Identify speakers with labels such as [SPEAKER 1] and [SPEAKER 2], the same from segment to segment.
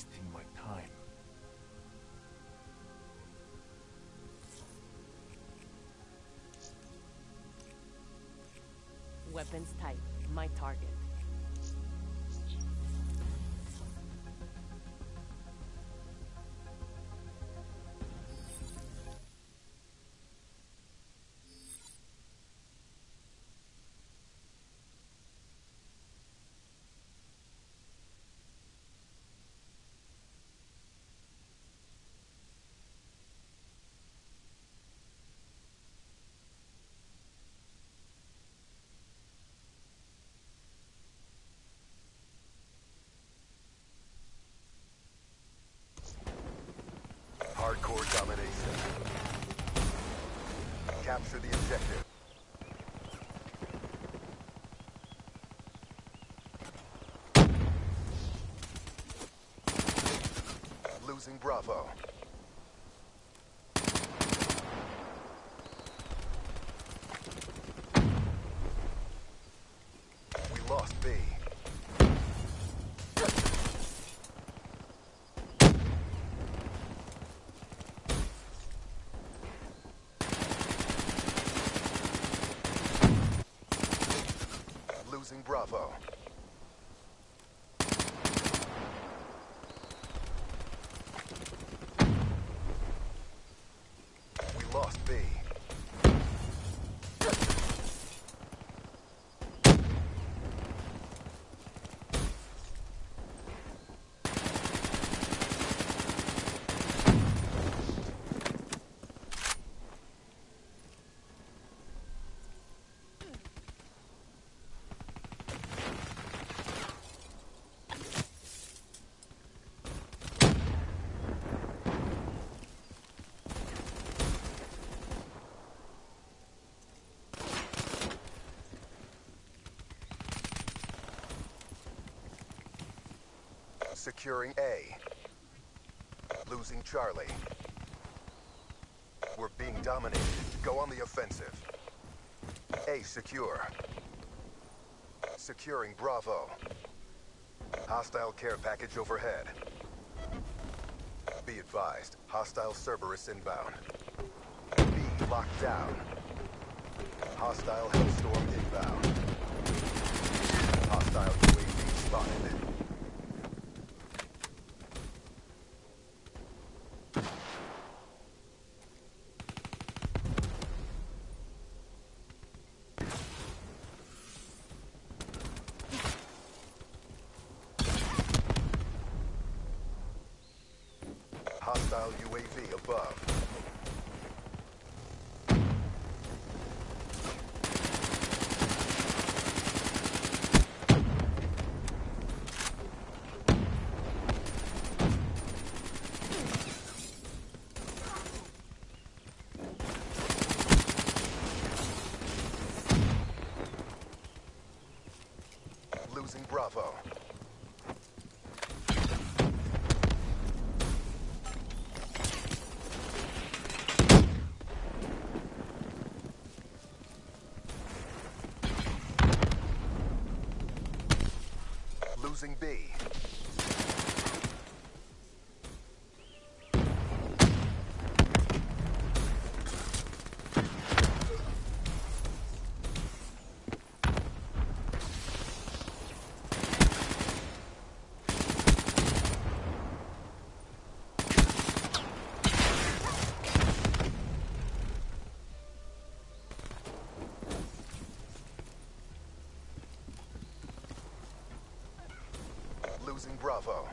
[SPEAKER 1] wasting my time.
[SPEAKER 2] Weapons type, my target.
[SPEAKER 3] Losing Bravo. We lost B. Losing Bravo. We lost B. Securing A. Losing Charlie. We're being dominated. Go on the offensive. A secure. Securing Bravo. Hostile care package overhead. Be advised, hostile Cerberus inbound. B locked down. Hostile Hellstorm inbound. Hostile UAV spotted. Hostile UAV above. Losing Bravo. Losing B. Losing Bravo.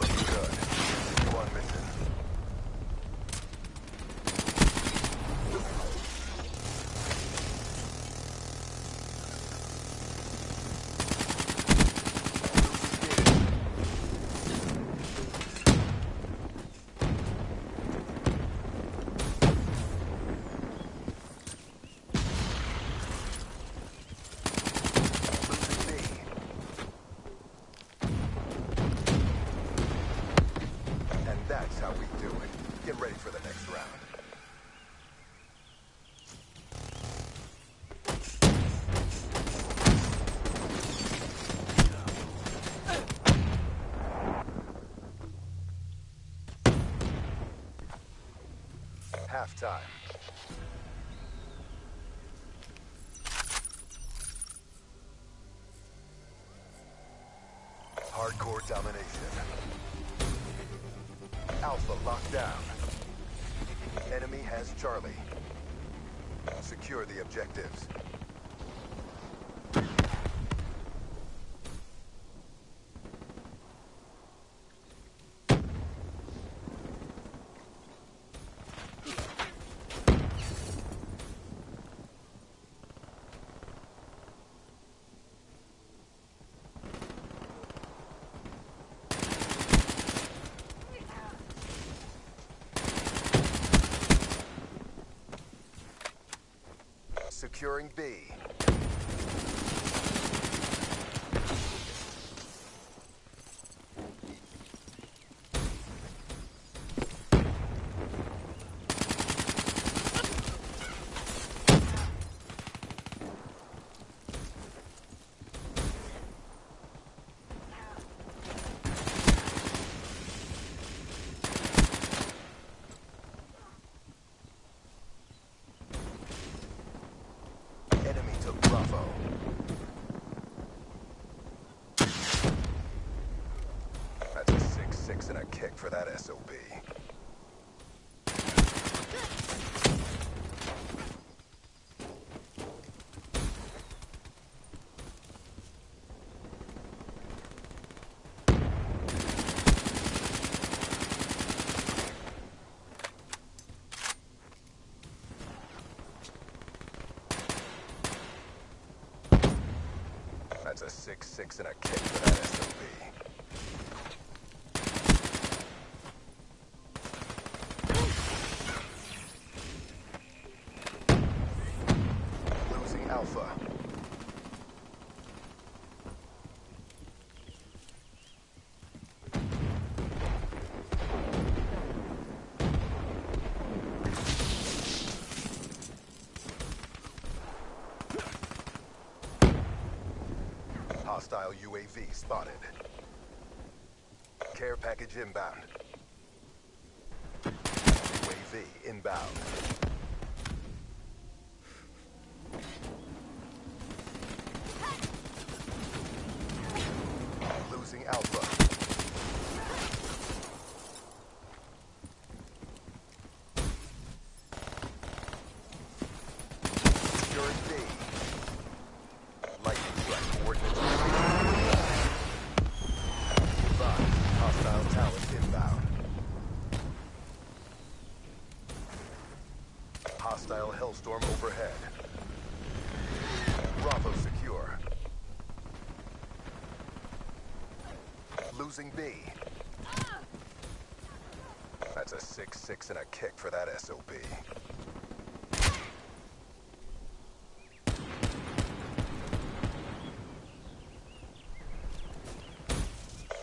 [SPEAKER 3] Looking good. You on mission. Losing B. And that's how we do it. Get ready for the next round. Halftime. Hardcore domination. Alpha locked down. Enemy has Charlie. Secure the objectives. Securing B. Enemy took Bravo. That's a 6-6 and a kick for that SOB. That's a 6-6 and a kick for that SOB. Losing Alpha. Hostile UAV spotted. Care package inbound. UAV inbound. Losing Alpha. Securing D. Lightning strike coordinates. Advise, hostile Talon inbound. Hostile Hellstorm overhead. Bravo secure. Losing B. That's a 6-6 and a kick for that SOB.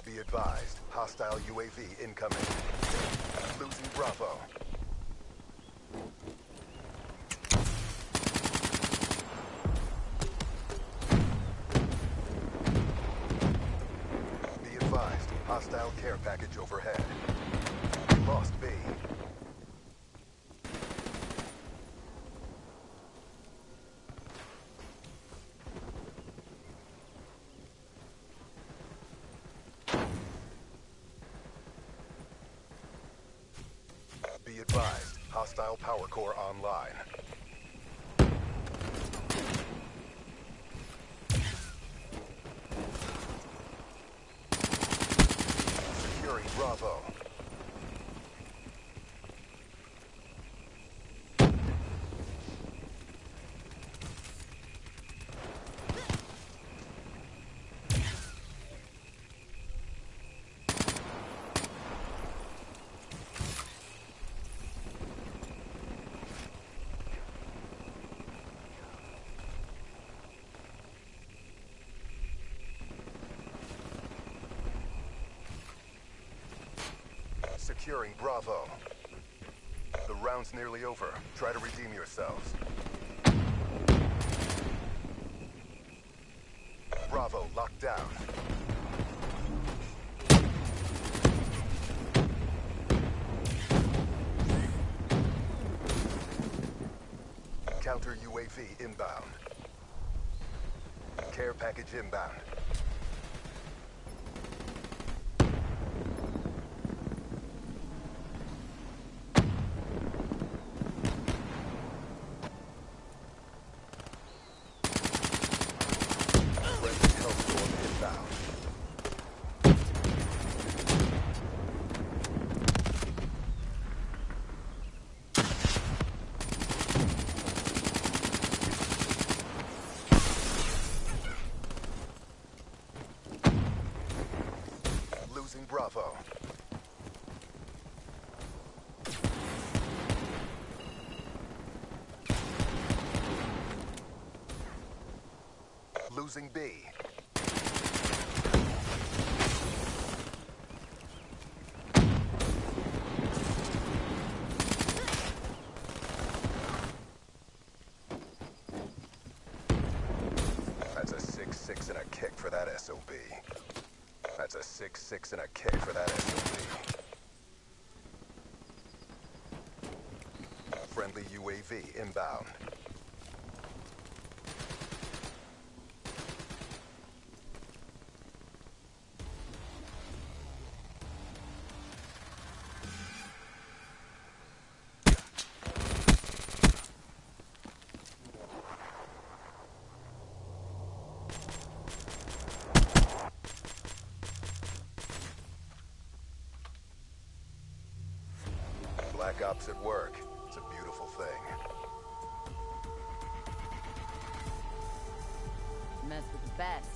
[SPEAKER 3] Be advised, hostile UAV incoming. Losing Bravo. Be advised, hostile care overhead. Lost B. Be advised, hostile power core online. Securing Bravo. Securing Bravo. The round's nearly over. Try to redeem yourselves. Bravo locked down. Counter UAV inbound. Care package inbound. Friendly Hellstorm inbound. Losing Bravo. Losing B. That's a 6-6 and a kick for that SOB. That's a 6-6 and a kick for that SOB. Friendly UAV inbound. Black Ops at work. It's a beautiful thing.
[SPEAKER 2] Mess with the best,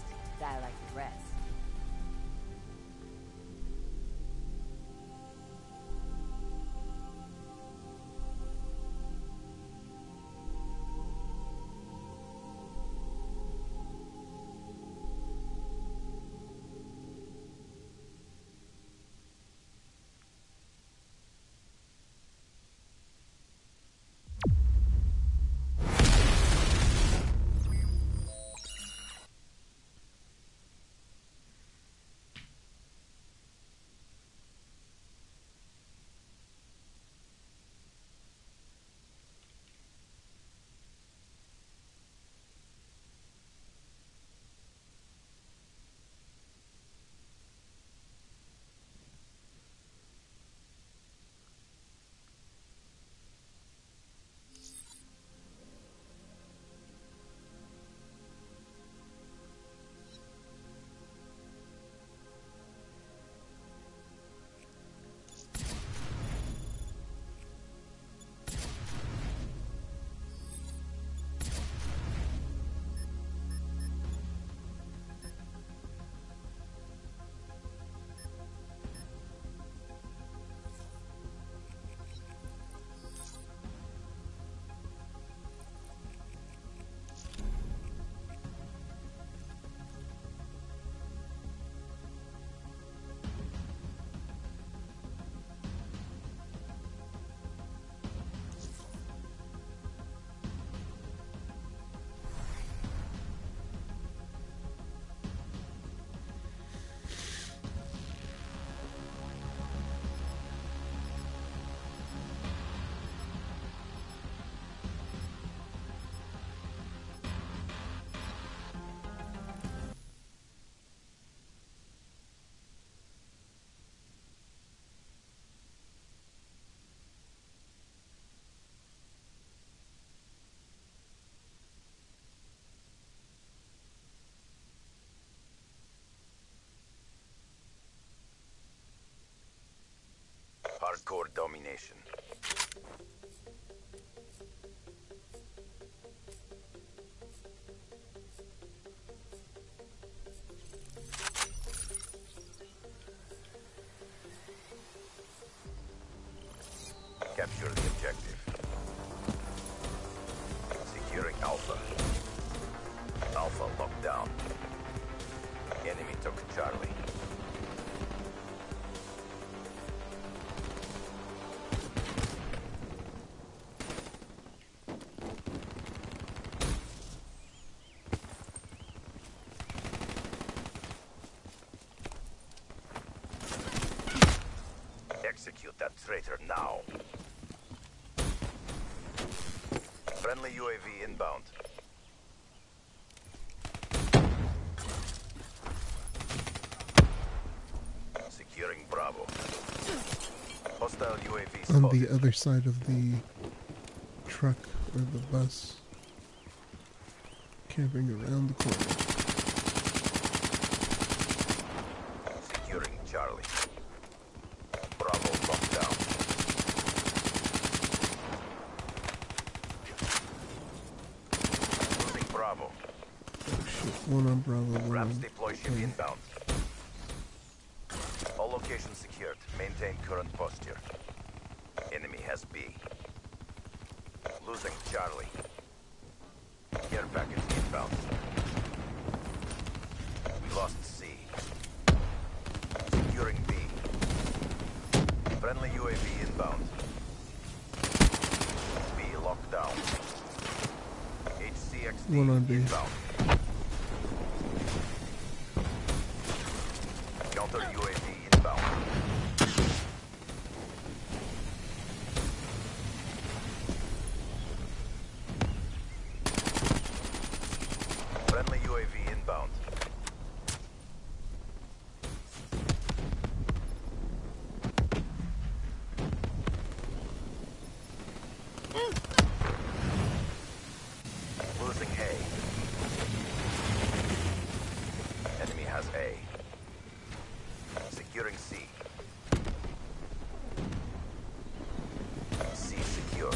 [SPEAKER 1] Hardcore domination. That traitor now. Friendly UAV inbound. Securing Bravo. Hostile UAV
[SPEAKER 4] On the other side of the truck or the bus. Camping around the corner.
[SPEAKER 1] Securing Charlie. Bravo locked down. Losing Bravo.
[SPEAKER 4] Oh shit. One on Bravo, one
[SPEAKER 1] Raps deploy ship
[SPEAKER 4] plane.
[SPEAKER 1] inbound. All locations secured. Maintain current posture. Enemy has B. Losing Charlie. Care package inbound. We lost C. Securing B. Friendly UAV inbound. B locked down. HCXD
[SPEAKER 4] One on B.
[SPEAKER 1] inbound. Counter UAV inbound. Friendly UAV inbound. Losing A. Enemy has A. Securing C. C secure.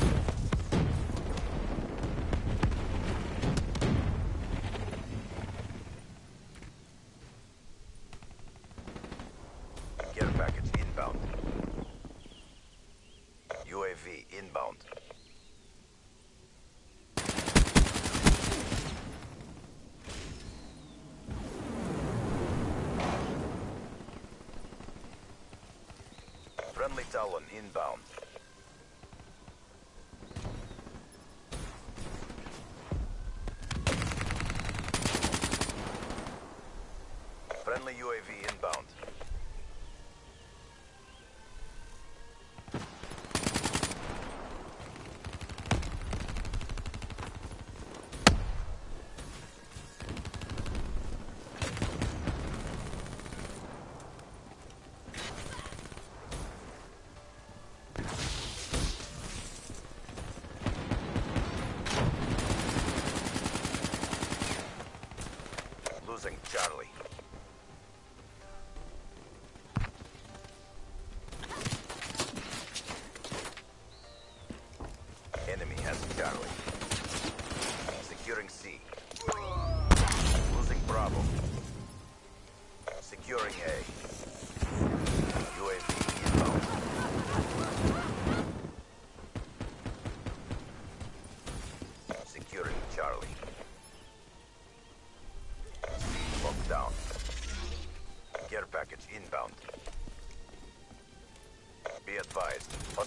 [SPEAKER 1] Care package inbound. UAV inbound. Friendly Talon inbound.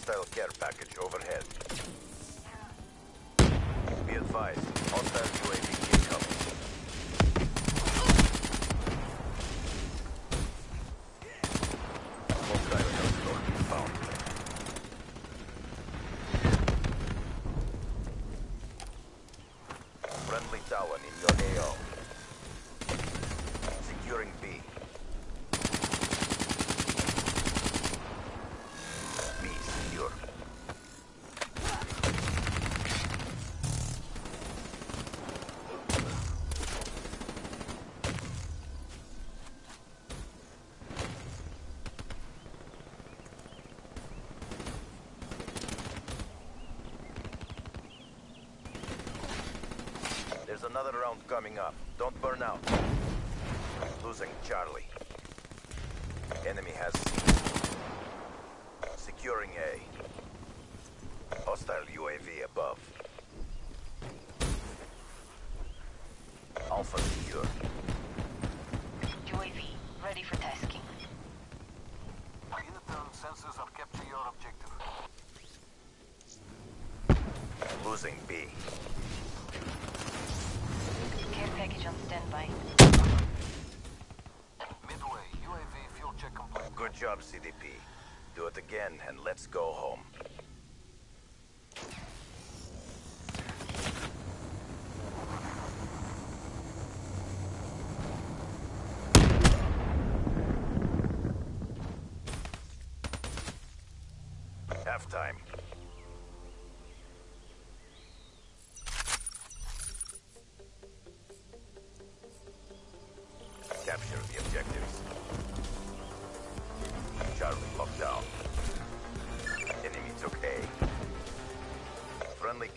[SPEAKER 1] Hostile care package overhead. Be advised, hostile UAV incoming. Hostile escort inbound. Friendly Talon in your AO. Securing B. B secure. There's another round coming up. Don't burn out. Losing Charlie. Enemy has C. Securing A. Hostile UAV above. Alpha secure.
[SPEAKER 5] UAV ready for tasking.
[SPEAKER 6] Internal sensors have captured your objective.
[SPEAKER 1] Losing B.
[SPEAKER 5] Care package on standby.
[SPEAKER 6] Midway, UAV fuel check complete.
[SPEAKER 1] Good job, CDP. Do it again and let's go home.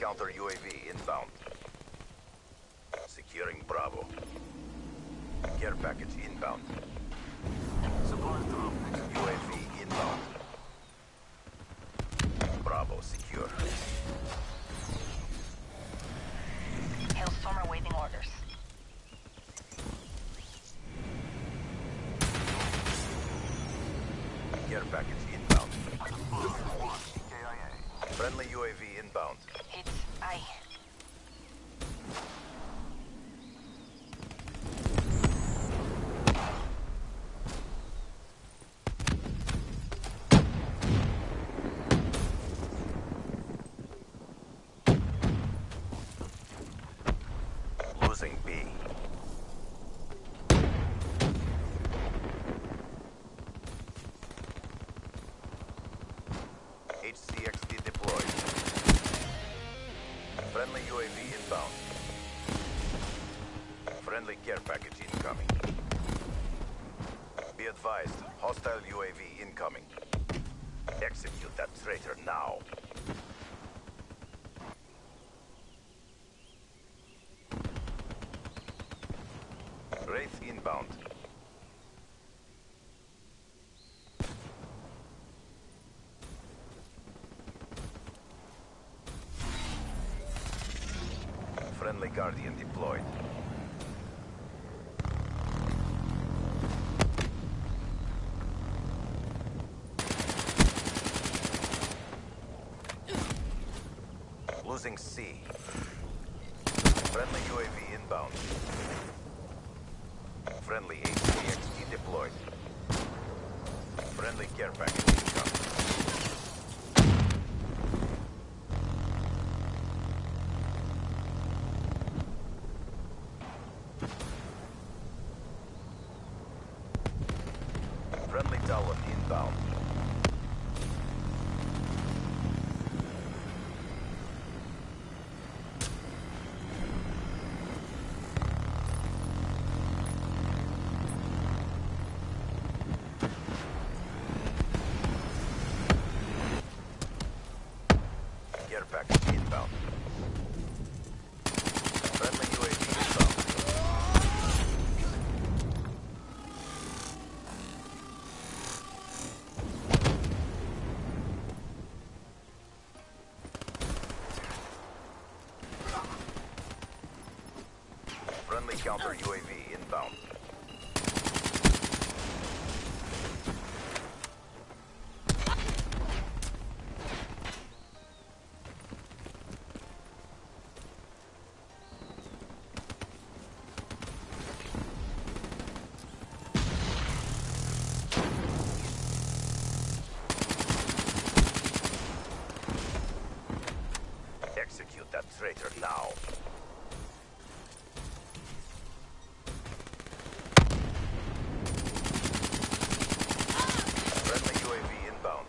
[SPEAKER 1] Counter UAV Friendly care package incoming. Be advised, hostile UAV incoming. Execute that traitor now. Wraith inbound. Friendly Guardian deployed. Losing C. Friendly UAV inbound. Friendly HCXD deployed. Friendly care package incoming. Friendly Talon inbound. Care package inbound. Friendly UAV inbound. Counter UAV inbound. Execute that traitor now. Friendly UAV inbound.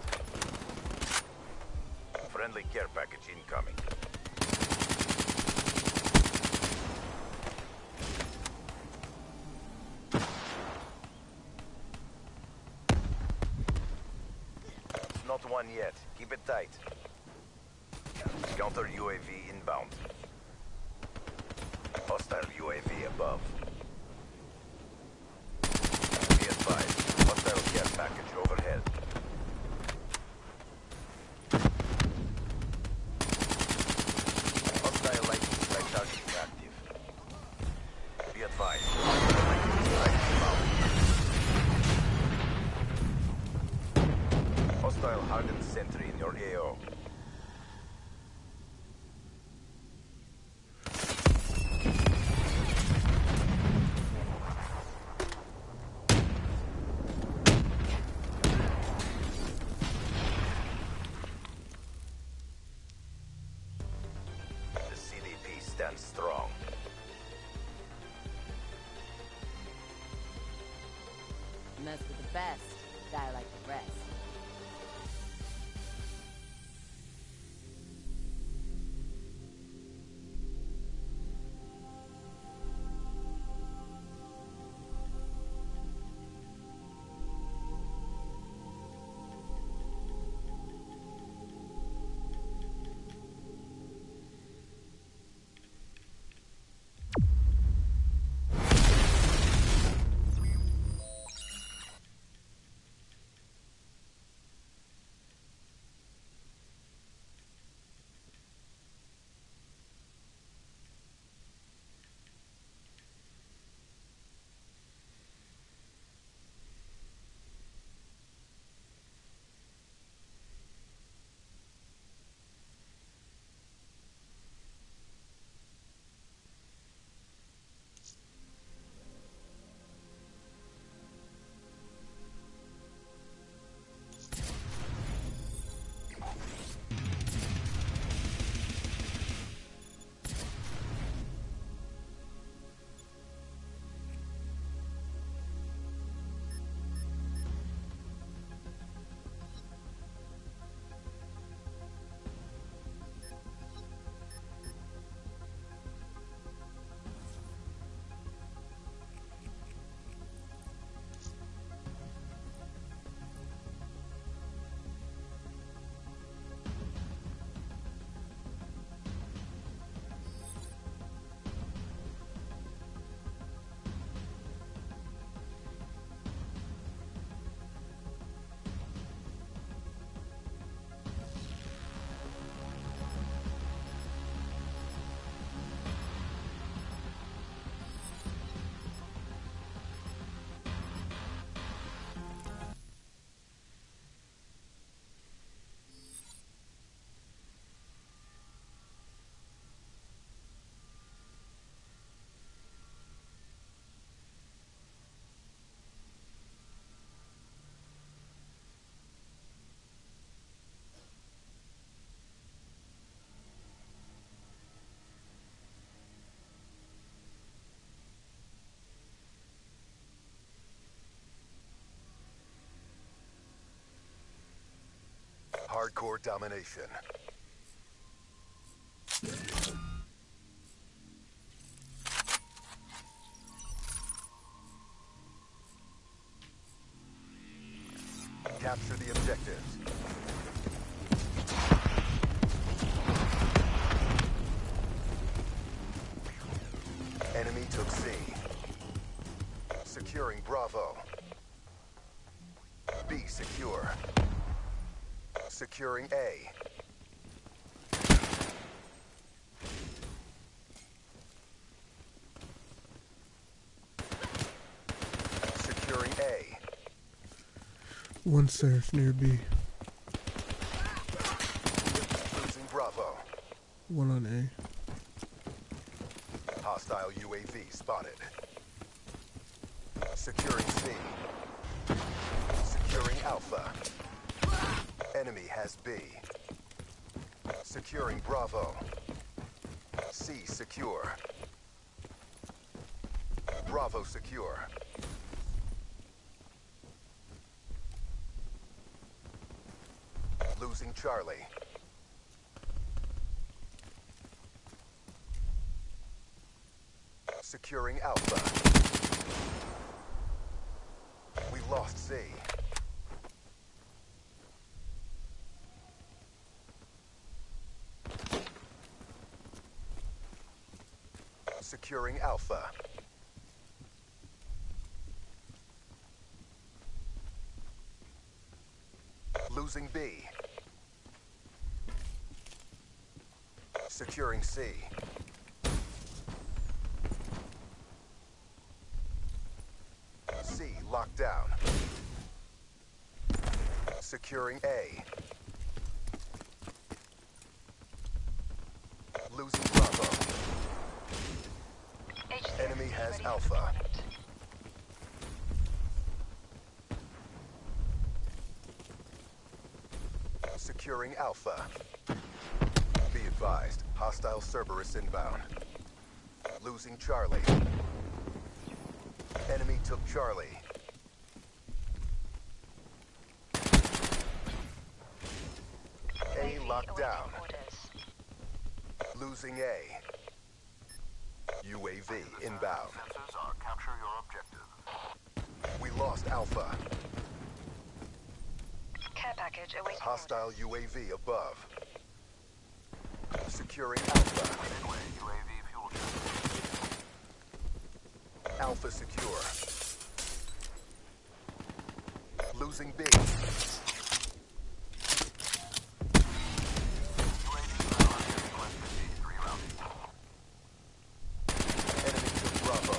[SPEAKER 1] Friendly care package incoming. It's not one yet. Keep it tight. Counter UAV inbound. Hostile UAV above. Sentry in your AO.
[SPEAKER 3] Hardcore domination. Securing A. Securing A.
[SPEAKER 4] One surf near B.
[SPEAKER 3] Losing Bravo.
[SPEAKER 4] One on A.
[SPEAKER 3] Hostile UAV spotted. Securing C. Securing Alpha. Enemy has B. Securing Bravo. C secure. Bravo secure. Losing Charlie. Securing Alpha. We lost C. Securing Alpha. Losing B. Securing C. C locked down. Securing A. Losing Bravo.
[SPEAKER 5] H3
[SPEAKER 3] Enemy has
[SPEAKER 5] ready for
[SPEAKER 3] Alpha.
[SPEAKER 5] deployment.
[SPEAKER 3] Securing Alpha. Be advised, hostile Cerberus inbound. Losing Charlie. Enemy took Charlie. A
[SPEAKER 5] UAV
[SPEAKER 3] locked down. Losing A. UAV inbound.
[SPEAKER 6] Sensors are capture your objective.
[SPEAKER 3] We lost Alpha.
[SPEAKER 5] Package
[SPEAKER 3] Hostile UAV above. Securing Alpha.
[SPEAKER 6] UAV fuel.
[SPEAKER 3] Alpha secure. Losing B.
[SPEAKER 6] UAV power request received. Rerouting.
[SPEAKER 3] Enemy took Bravo.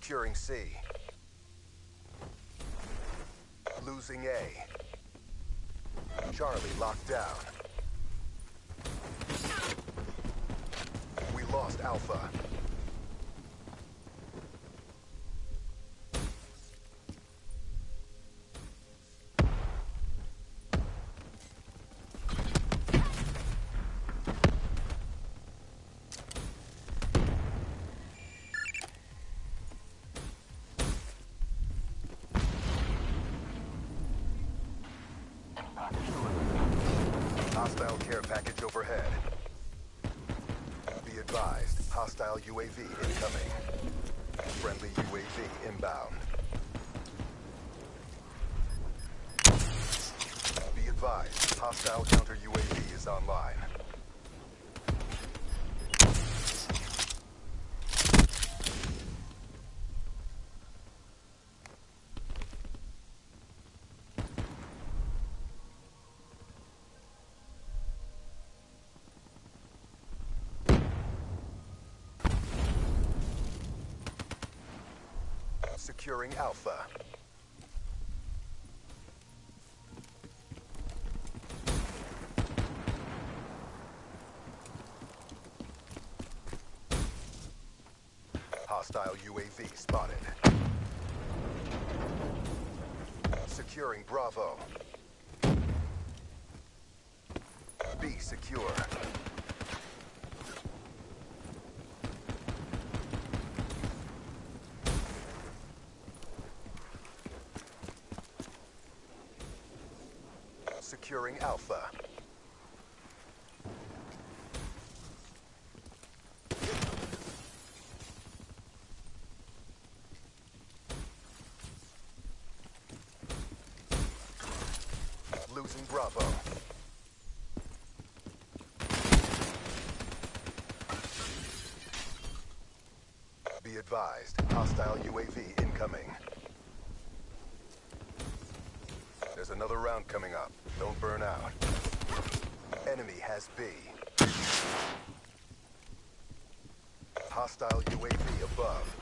[SPEAKER 3] Securing C. Losing A. Charlie locked down. We lost Alpha. Securing Alpha. Hostile UAV spotted. Securing Bravo. Be secure. Securing Alpha. Losing Bravo. Be advised, hostile UAV incoming. There's another round coming up. Don't burn out. Enemy has B. Hostile UAV above.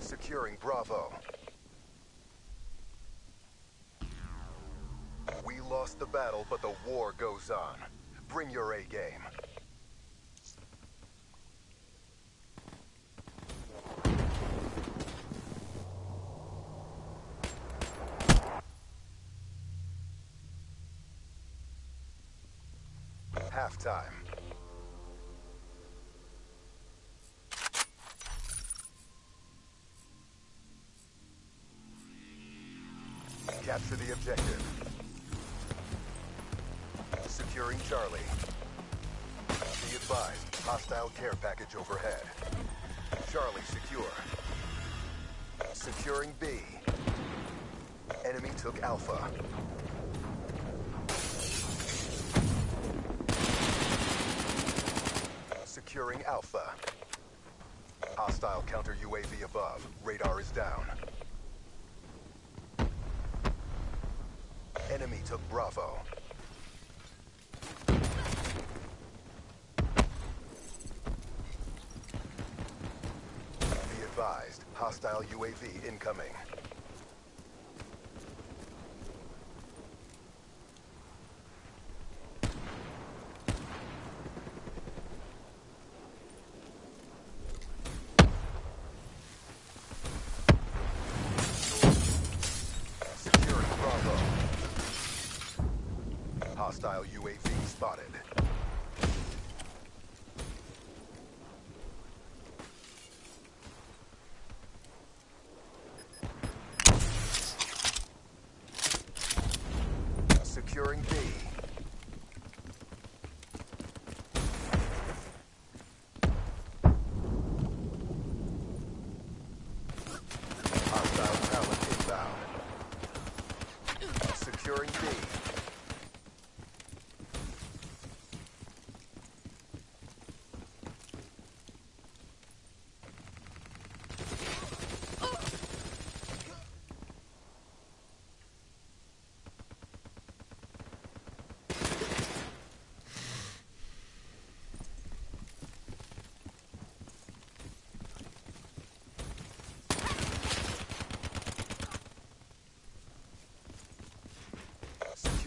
[SPEAKER 3] Securing Bravo. We lost the battle, but the war goes on. Bring your A game. Halftime. Capture the objective. Securing Charlie. Be advised, hostile care package overhead. Charlie secure. Securing B. Enemy took Alpha. Securing Alpha. Hostile counter UAV above. Radar is down. Enemy took Bravo. Be advised, hostile UAV incoming. Securing Bravo. Hostile UAV spotted. Securing B. Hostile Talon inbound. Securing B.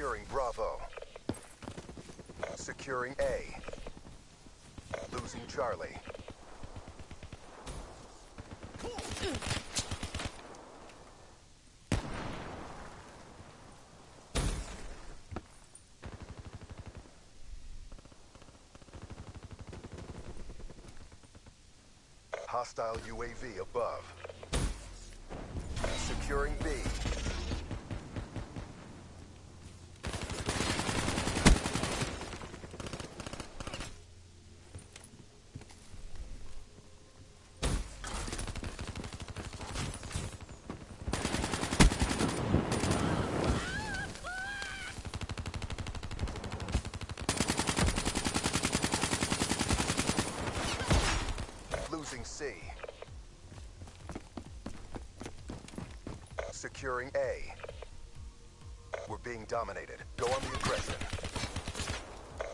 [SPEAKER 3] Securing Bravo. Securing A. Losing Charlie. Hostile UAV above. Securing B. Losing C. Securing A. We're being dominated. Go on the aggression.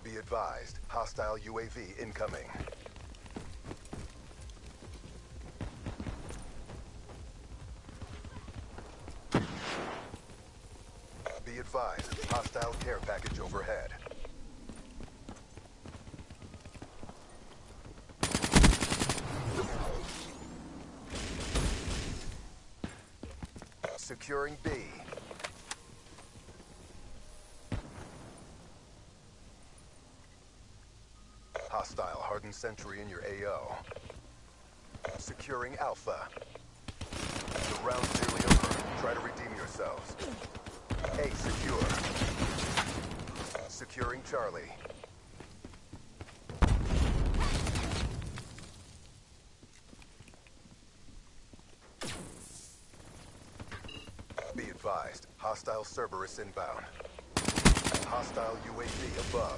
[SPEAKER 3] Be advised, hostile UAV incoming. advised, hostile care package overhead. Securing B. Hostile hardened sentry in your AO. Securing Alpha. The round's nearly over. Try to redeem yourselves. A secure. Securing Charlie. Be advised, hostile Cerberus inbound. Hostile UAV above.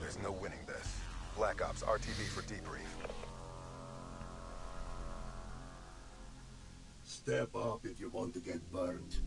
[SPEAKER 3] There's no winning this. RTB for debrief.
[SPEAKER 7] Step up if you want to get burnt.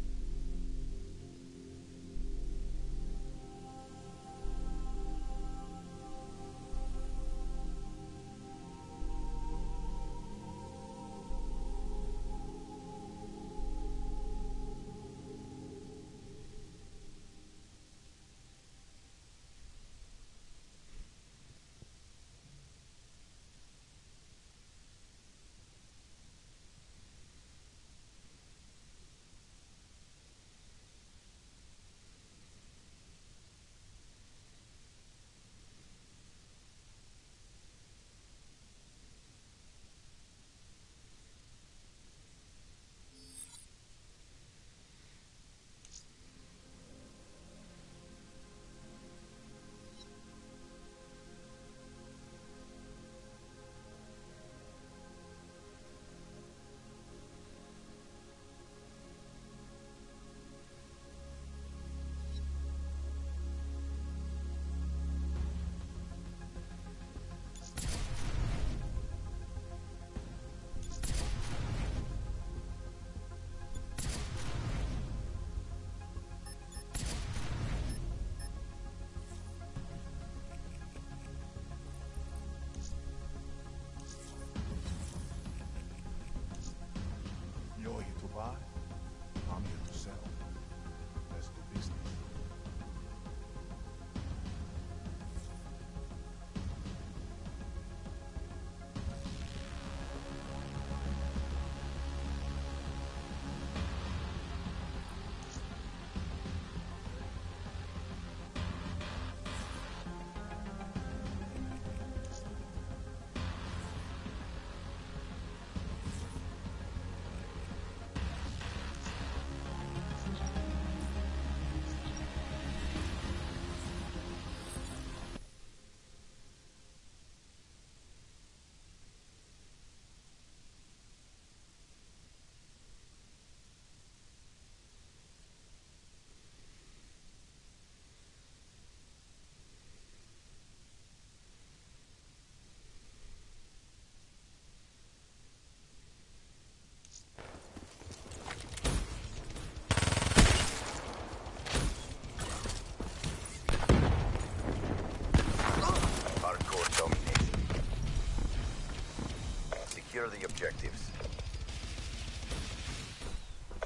[SPEAKER 1] Objectives.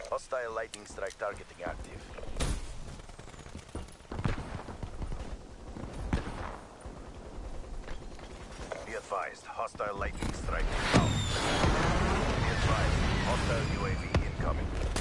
[SPEAKER 1] Hostile lightning strike targeting active. Be advised, hostile lightning strike inbound. Be advised, hostile UAV incoming.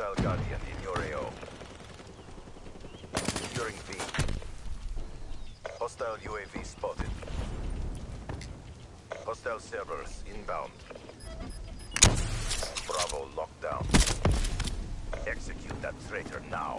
[SPEAKER 1] Hostile Guardian in your AO. Securing V. Hostile UAV spotted. Hostile Cerberus inbound. Bravo lockdown. Execute that traitor now.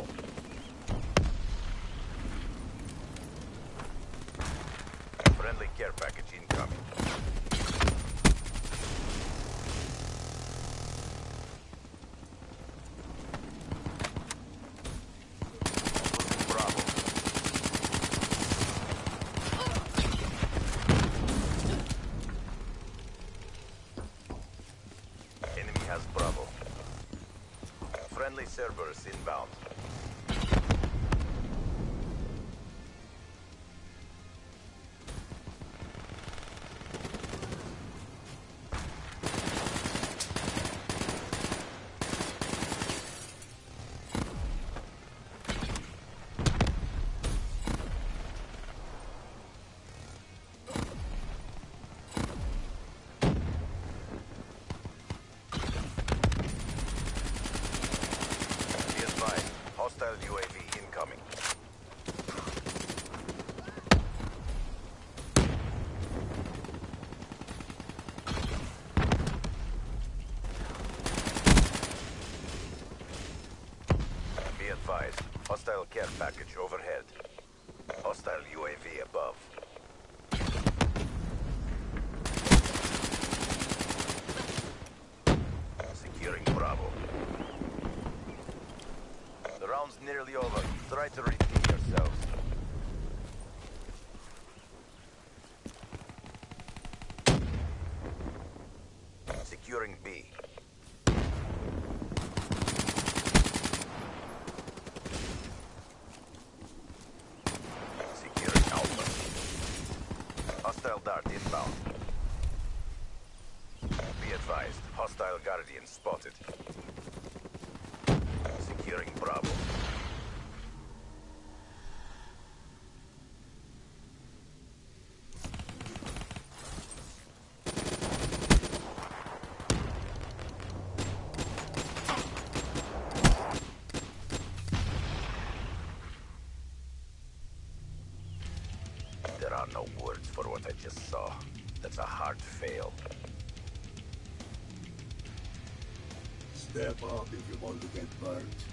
[SPEAKER 1] nearly over. Try to redeem yourselves.
[SPEAKER 7] Step up if you want to get burnt.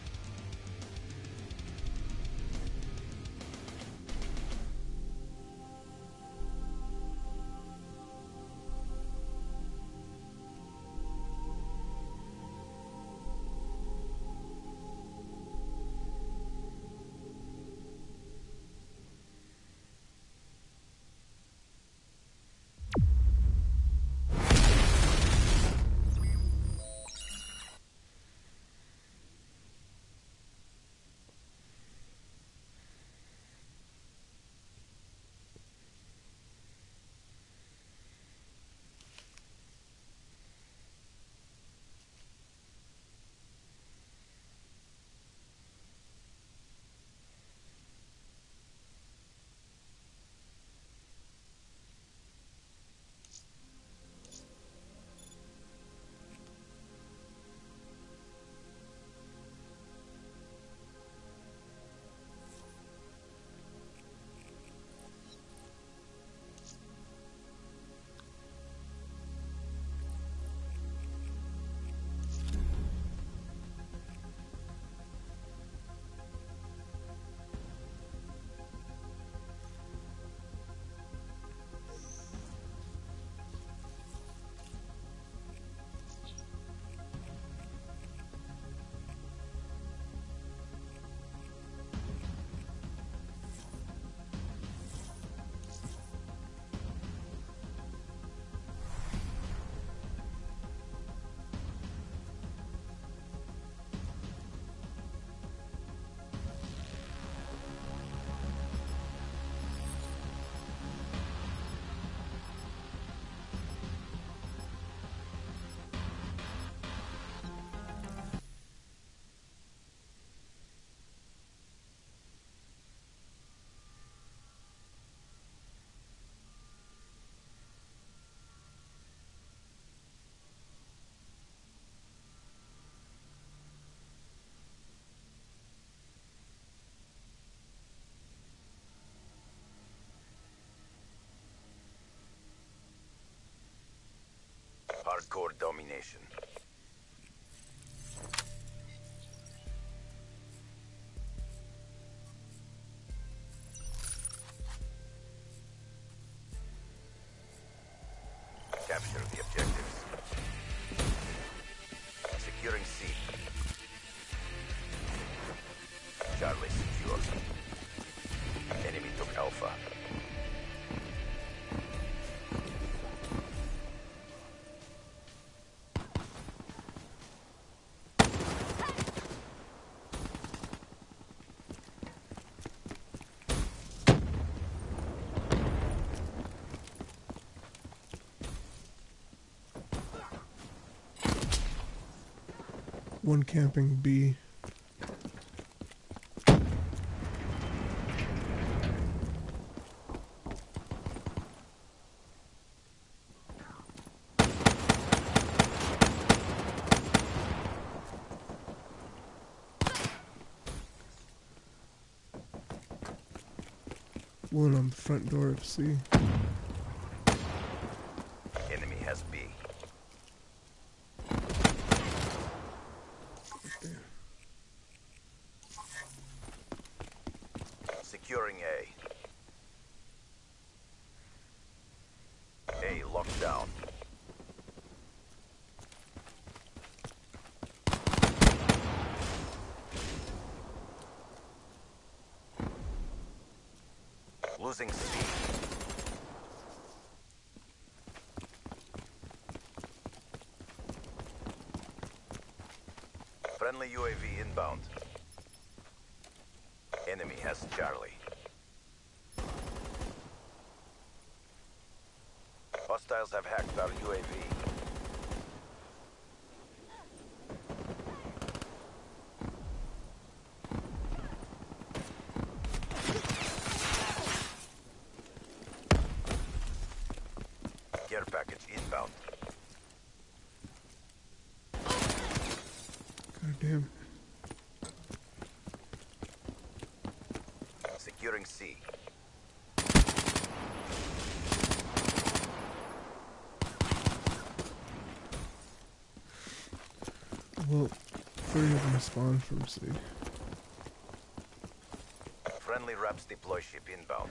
[SPEAKER 1] domination.
[SPEAKER 4] One camping B. One on the front door of C.
[SPEAKER 1] Enemy has B. Securing A. A locked down. Losing C. Friendly UAV inbound. Enemy has Charlie. Hostiles have hacked our UAV. Package inbound.
[SPEAKER 4] God damn.
[SPEAKER 1] Securing C.
[SPEAKER 4] Well, three of them spawned from C.
[SPEAKER 1] Friendly Raps deploy ship inbound.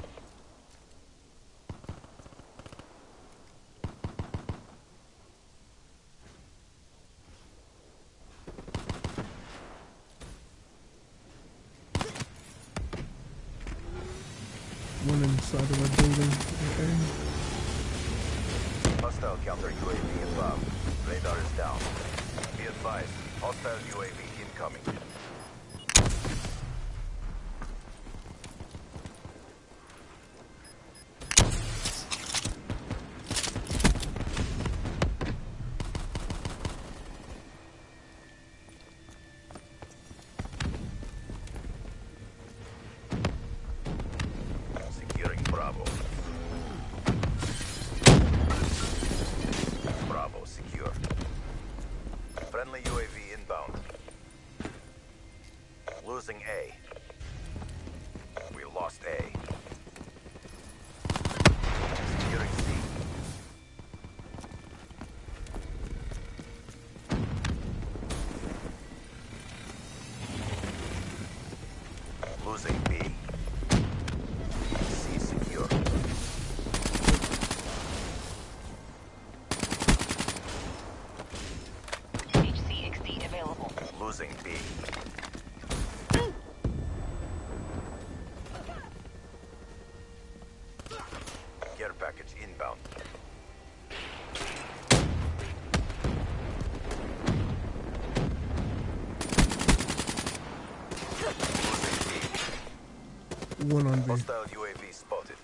[SPEAKER 4] One on B.
[SPEAKER 1] Hostile UAV spotted.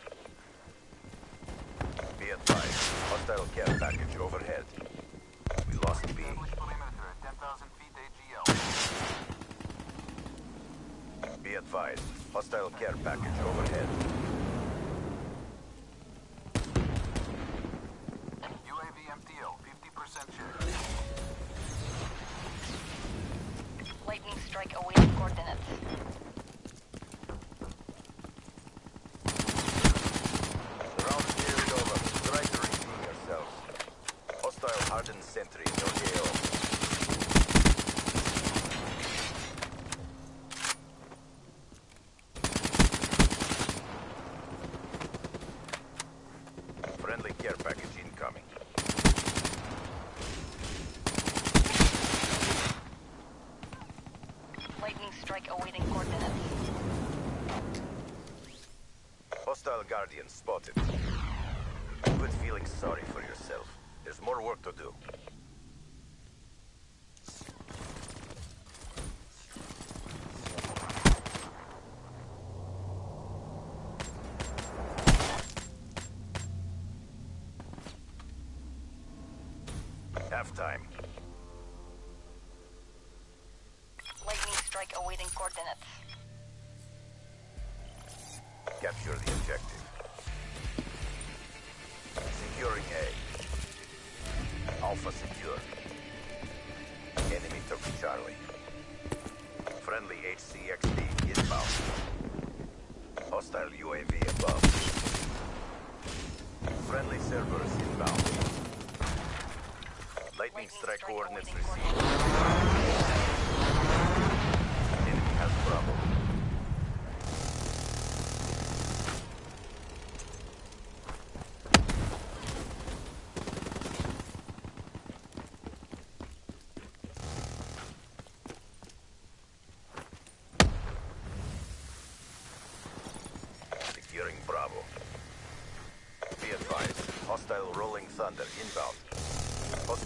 [SPEAKER 1] Be advised, hostile care package overhead. We lost B.
[SPEAKER 6] Establish perimeter at 10,000 feet AGL.
[SPEAKER 1] Be advised, hostile care package overhead.
[SPEAKER 6] UAV MTL, 50% share.
[SPEAKER 5] Lightning strike awaiting coordinates.
[SPEAKER 1] The round is nearly over. Try to redeem yourselves. Hostile hardened sentry in your AO. Friendly care package incoming.
[SPEAKER 5] Lightning strike awaiting coordinates.
[SPEAKER 1] Hostile guardian spotted. Quit feeling sorry for yourself. There's more work to do.
[SPEAKER 5] Lightning strike coordinates
[SPEAKER 1] received. Securing Bravo. Be advised, hostile rolling thunder.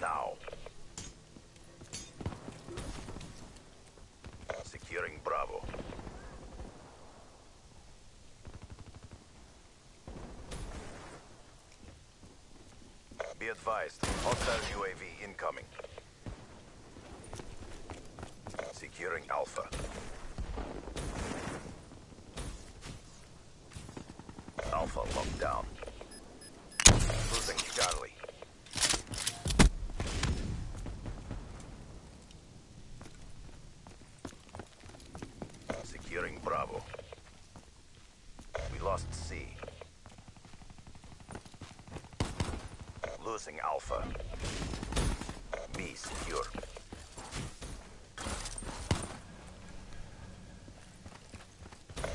[SPEAKER 1] now. Securing Bravo. Be advised, hostile UAV incoming. Securing Alpha. Alpha locked down. Losing Charlie. Securing Bravo. We lost C. Losing Alpha. B secure.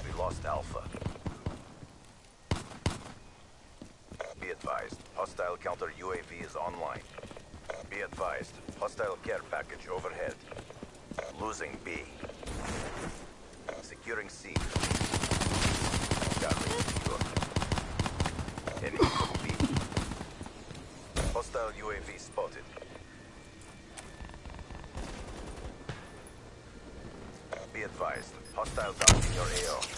[SPEAKER 1] We lost Alpha. Be advised, hostile counter UAV is online. Be advised, hostile care package overhead. Losing B. Securing C. Charlie secure. Enemy UAV spotted. Be advised, hostiles are in your AO.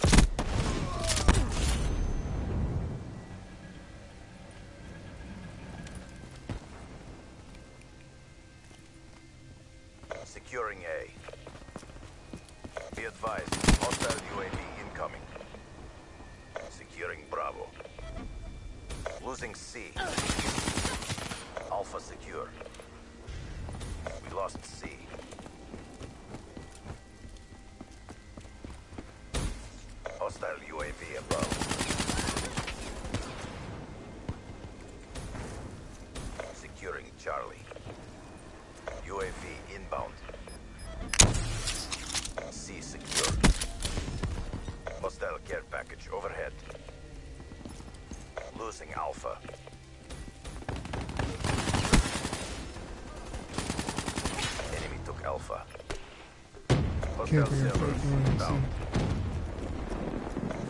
[SPEAKER 1] Hostile
[SPEAKER 4] Careful, you're
[SPEAKER 1] Cerberus
[SPEAKER 4] going to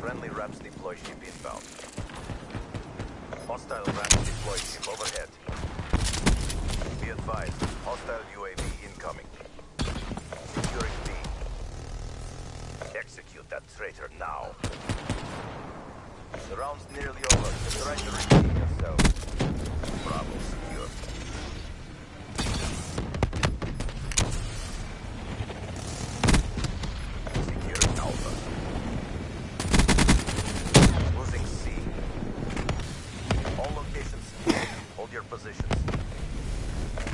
[SPEAKER 1] Friendly Raps deploy ship inbound. Hostile Raps deploy ship overhead. Be advised, hostile UAV incoming. Securing B. Execute that traitor now. The round's nearly over. Try to redeem yourself. Bravo secure. Securing Alpha. Losing C. All locations secure. Hold your positions. We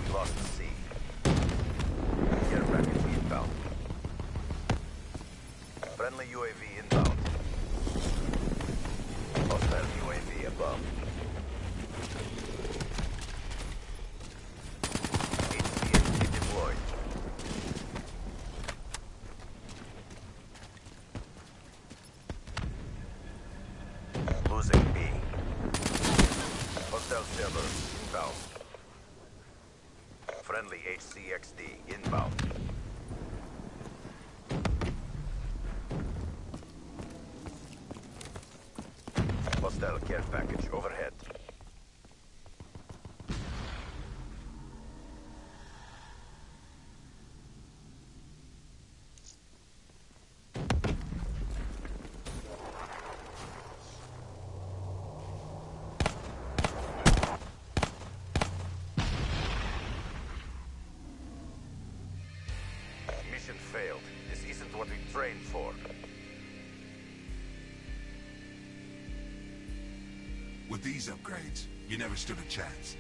[SPEAKER 1] Friendly UAV inbound. Hostile UAV above. HCXD deployed. Losing B. Hostile Cerberus inbound. Friendly
[SPEAKER 8] With these upgrades, you never stood a chance.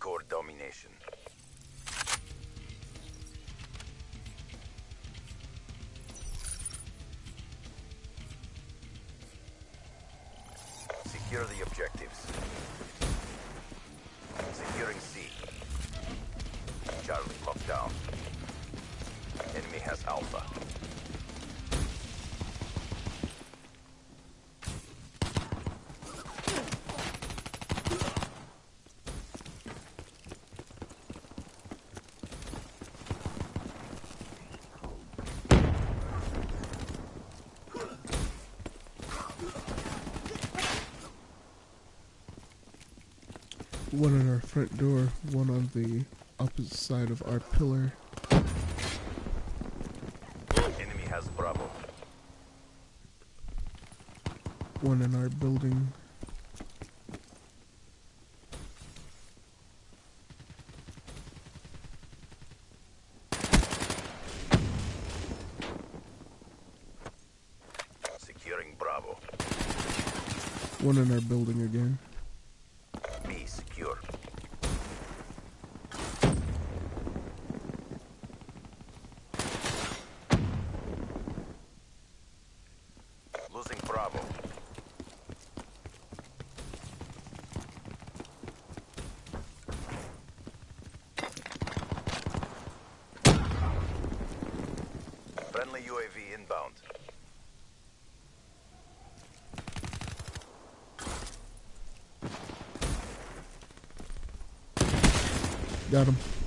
[SPEAKER 1] Hardcore domination.
[SPEAKER 4] One at our front door, one on the opposite side of our pillar.
[SPEAKER 1] Enemy has Bravo.
[SPEAKER 4] One in our building.
[SPEAKER 1] Securing Bravo.
[SPEAKER 4] One in our building again. Got him.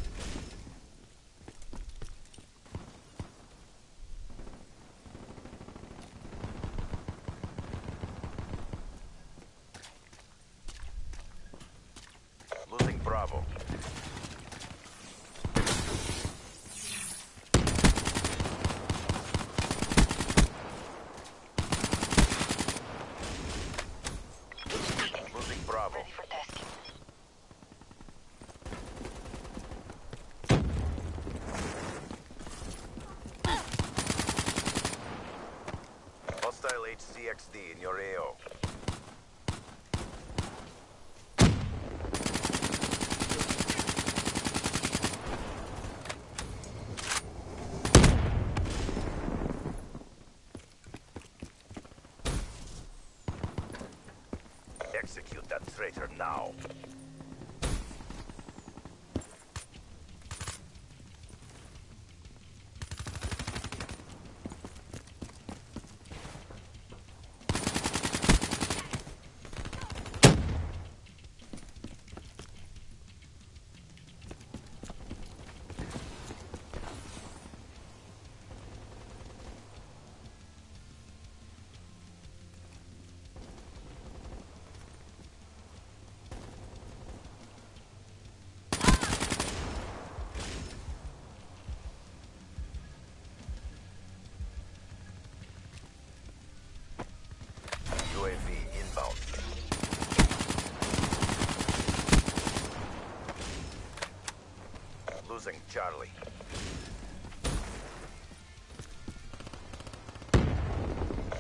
[SPEAKER 1] Charlie.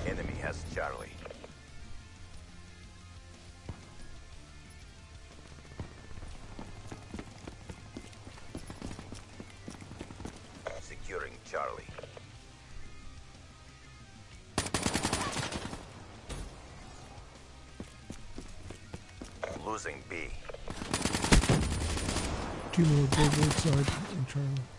[SPEAKER 1] Enemy has Charlie. Securing Charlie. Losing B.
[SPEAKER 4] Two more billboard side. Charlie.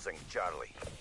[SPEAKER 1] losing Charlie.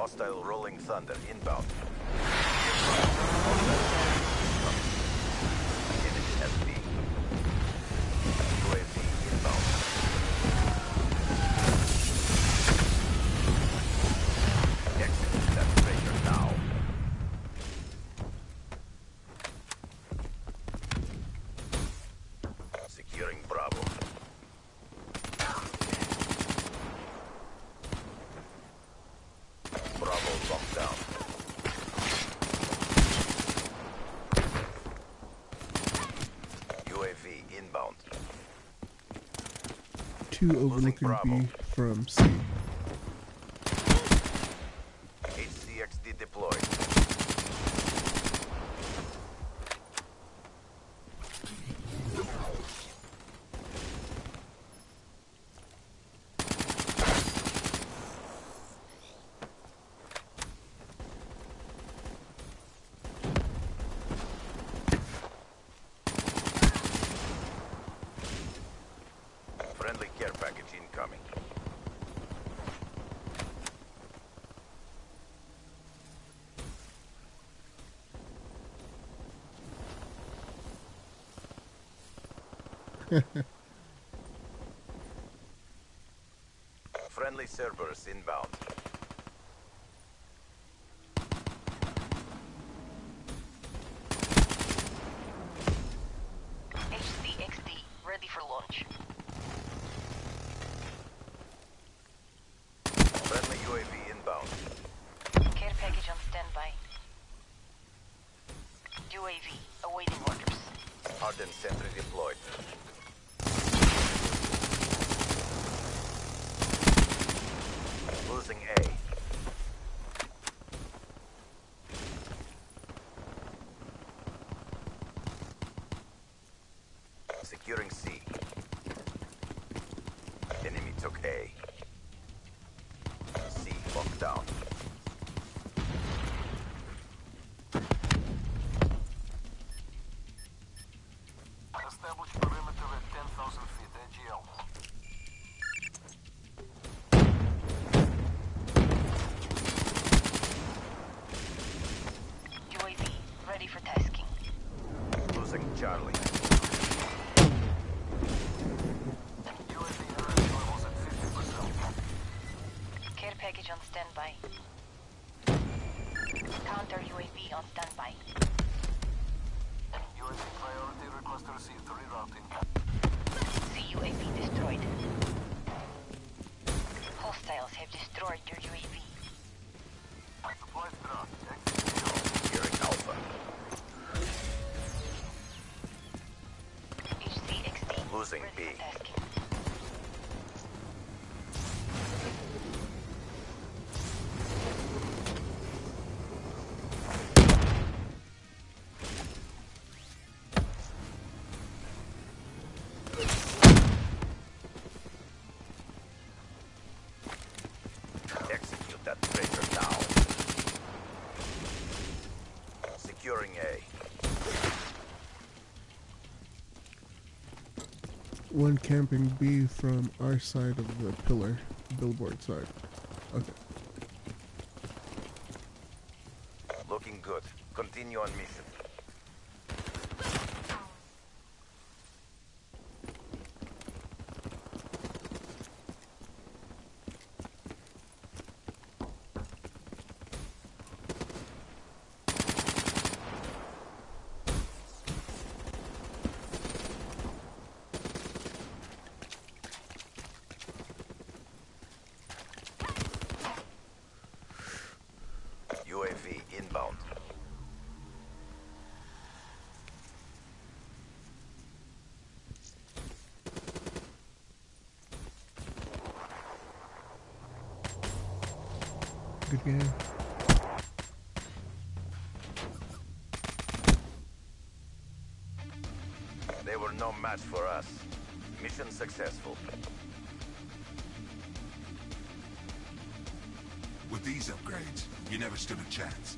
[SPEAKER 1] Hostile Rolling Thunder inbound.
[SPEAKER 4] two overlooking B from C.
[SPEAKER 1] Friendly Cerberus inbound.
[SPEAKER 5] on standby.
[SPEAKER 4] one camping B from our side of the pillar, billboard side. Okay.
[SPEAKER 1] Looking good. Continue on mission. no match for us. Mission successful.
[SPEAKER 8] With these upgrades, you never stood a chance.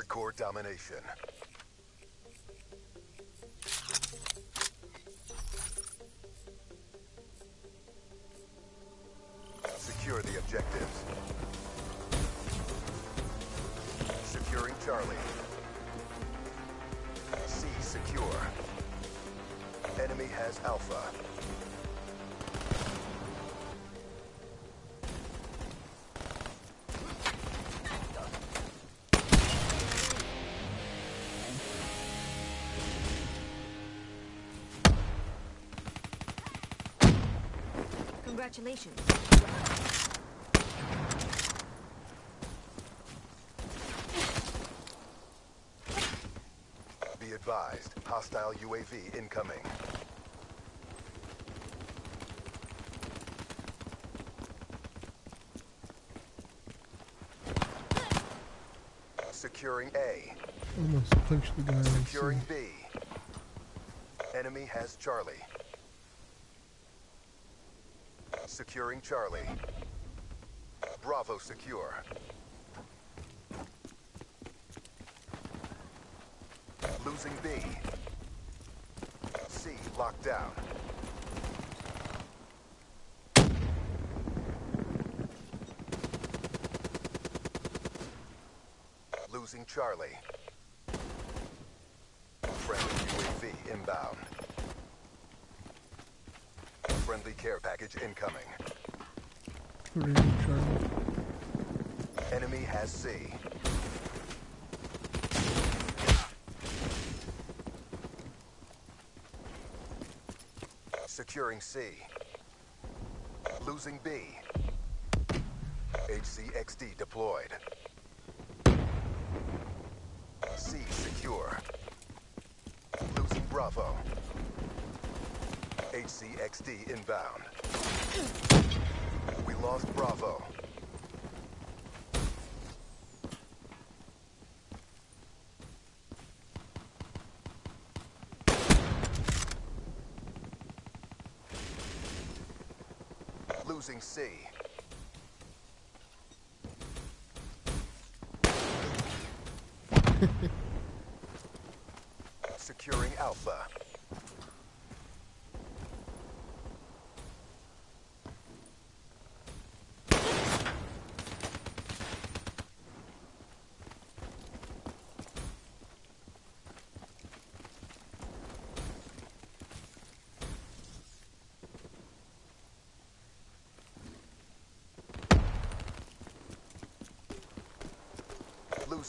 [SPEAKER 3] Hardcore domination. Secure the objectives. Securing Charlie. C secure. Enemy has Alpha.
[SPEAKER 9] Congratulations.
[SPEAKER 3] Be advised, hostile UAV incoming. Securing A.
[SPEAKER 4] Almost punched the guy. in
[SPEAKER 3] Securing
[SPEAKER 4] C.
[SPEAKER 3] B. Enemy has Charlie. Securing Charlie. Bravo secure. Losing B. C locked down. Losing Charlie. Friendly UAV inbound. Friendly care package incoming. Enemy has C. Securing C. Losing B. HCXD deployed. C secure. Losing Bravo. HCXD inbound. We lost Bravo. Losing C. Securing Alpha.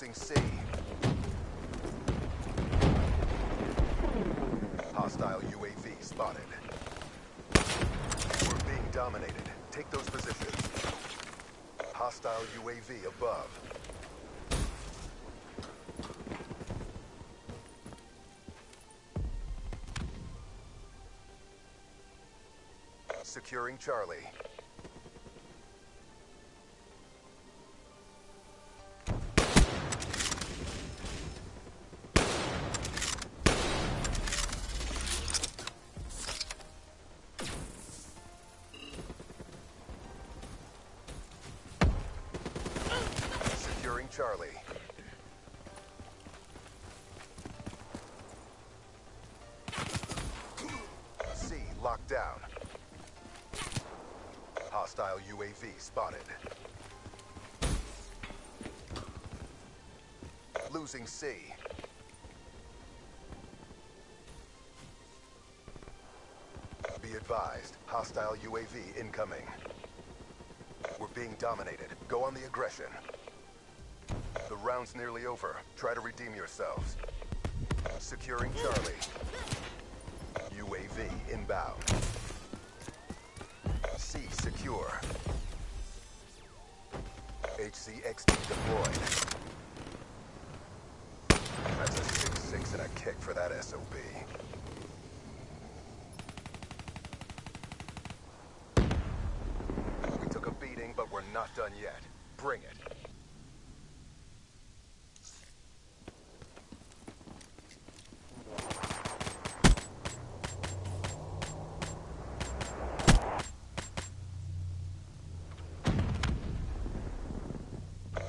[SPEAKER 3] Losing C. Hostile UAV spotted. We're being dominated. Take those positions. Hostile UAV above. Securing Charlie. UAV spotted. Losing C. Be advised, hostile UAV incoming. We're being dominated. Go on the aggression. The round's nearly over. Try to redeem yourselves. Securing Charlie. UAV inbound. C secure. HCXD deployed. That's a 6-6 and a kick for that SOB. We took a beating, but we're not done yet. Bring it.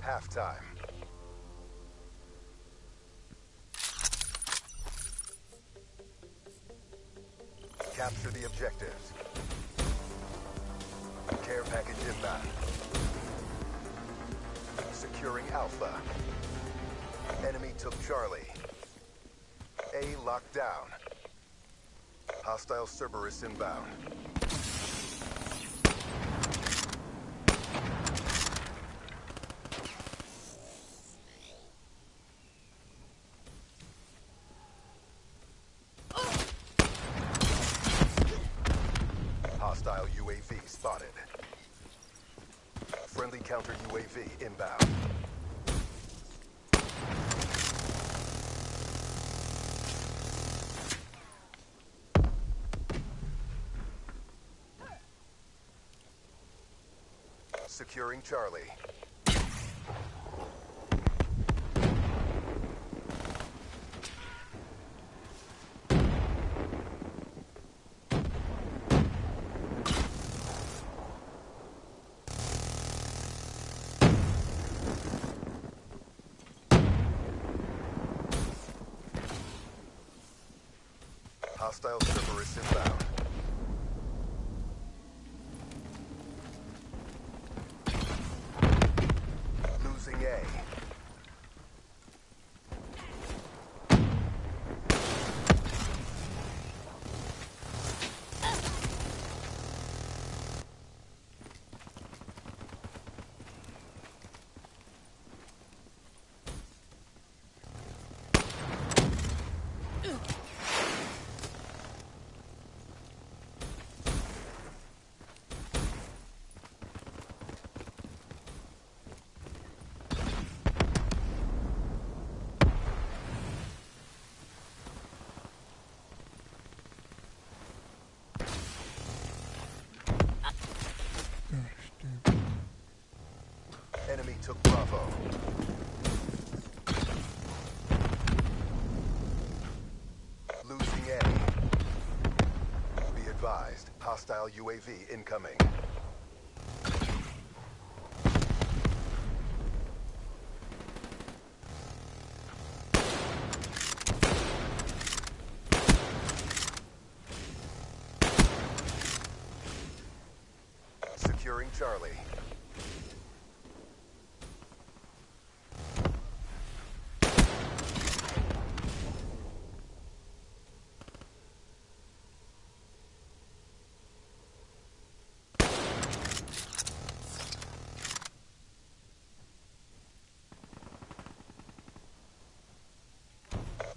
[SPEAKER 3] Halftime. Capture the objectives. Care package inbound. Securing Alpha. Enemy took Charlie. A locked down. Hostile Cerberus inbound. Hostile UAV spotted. Friendly counter UAV inbound. Securing Charlie. Hostile Cerberus inbound. Losing A.
[SPEAKER 4] Gosh damn.
[SPEAKER 3] Enemy took Bravo. Losing A. Be advised, hostile UAV incoming. Securing Charlie.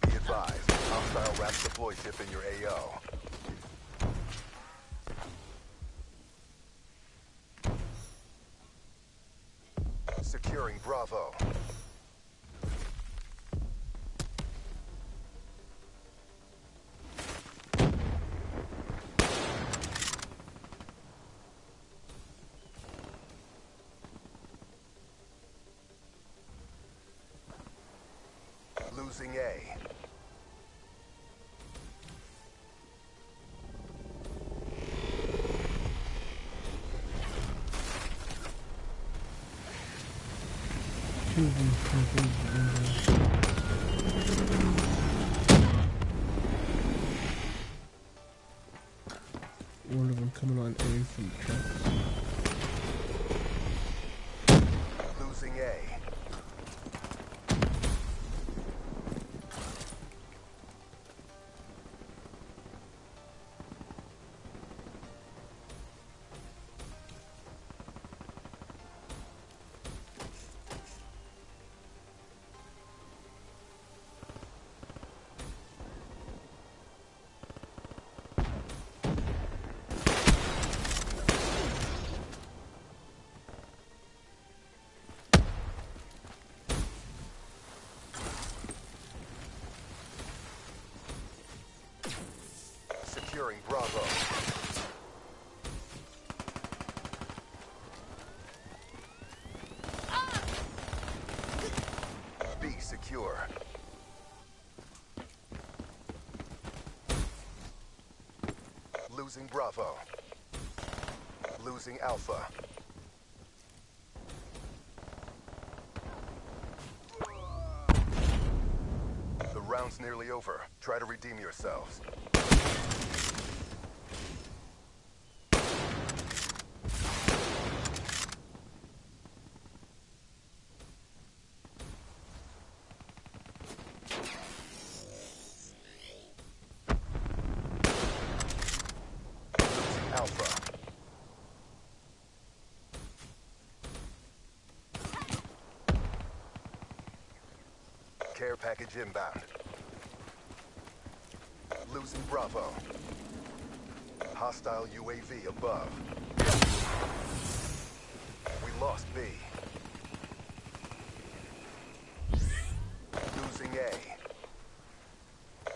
[SPEAKER 3] Be advised, hostile Ship in your AO. Securing Bravo. Losing A. Mm-hmm. Securing Bravo. B secure. Losing Bravo. Losing Alpha. The round's nearly over. Try to redeem yourselves. Care package inbound. Losing Bravo. Hostile UAV above. We lost B. Losing A.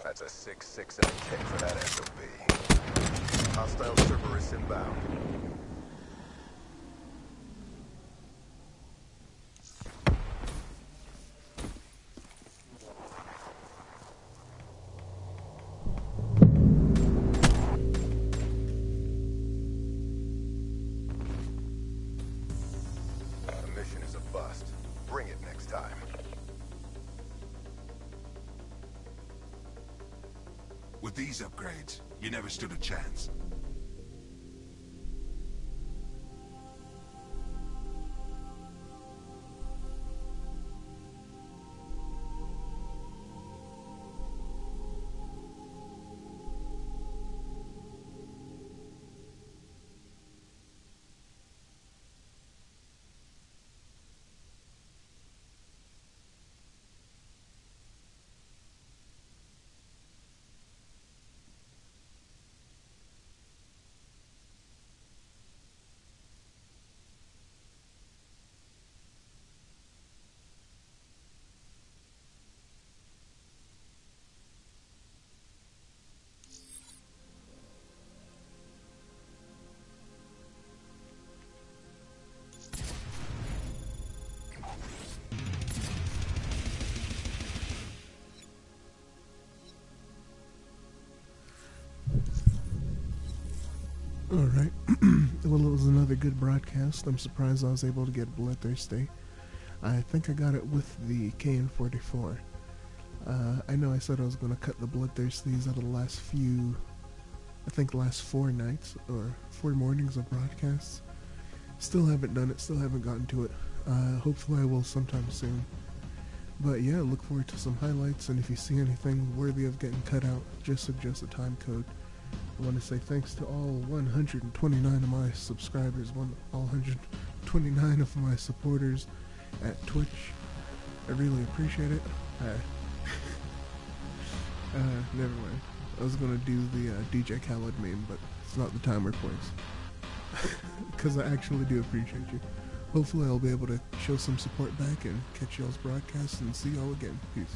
[SPEAKER 3] That's a 6-6 and a tick for that SOB. Hostile Cerberus inbound.
[SPEAKER 8] You never stood a chance.
[SPEAKER 4] Alright. well, it was another good broadcast. I'm surprised I was able to get Bloodthirsty. I think I got it with the KN44. Uh, I know I said I was going to cut the Bloodthirsties out of the last few, I think last four nights or four mornings of broadcasts. Still haven't done it, still haven't gotten to it. Uh, hopefully I will sometime soon. But yeah, look forward to some highlights, and if you see anything worthy of getting cut out, just suggest a time code. I want to say thanks to all 129 of my subscribers, one, all 129 of my supporters at Twitch. I really appreciate it. I, uh, never mind. I was gonna do the uh, DJ Khaled meme, but it's not the time or place. Because I actually do appreciate you. Hopefully, I'll be able to show some support back and catch y'all's broadcasts and see y'all again. Peace.